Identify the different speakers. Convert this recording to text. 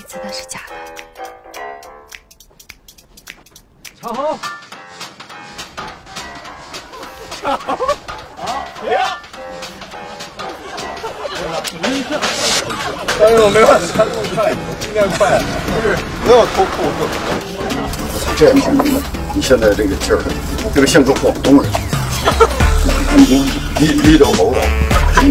Speaker 1: 子的是假的。
Speaker 2: 长虹，长虹，好，停。
Speaker 3: 哎呦，没办法，那么快，应该快，不是，不要脱裤子。这样，你现在这个劲儿，这个像个广东人，你你都喉咙。听